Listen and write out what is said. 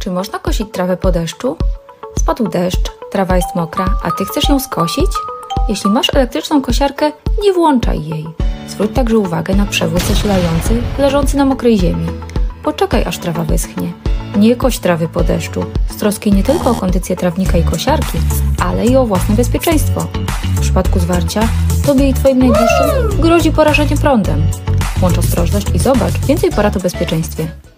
Czy można kosić trawę po deszczu? Spadł deszcz, trawa jest mokra, a ty chcesz ją skosić? Jeśli masz elektryczną kosiarkę, nie włączaj jej. Zwróć także uwagę na przewód zasilający leżący na mokrej ziemi. Poczekaj, aż trawa wyschnie. Nie koś trawy po deszczu, z troski nie tylko o kondycję trawnika i kosiarki, ale i o własne bezpieczeństwo. W przypadku zwarcia, tobie i twoim najbliższym grozi porażenie prądem. Łącz ostrożność i zobacz więcej porad o bezpieczeństwie.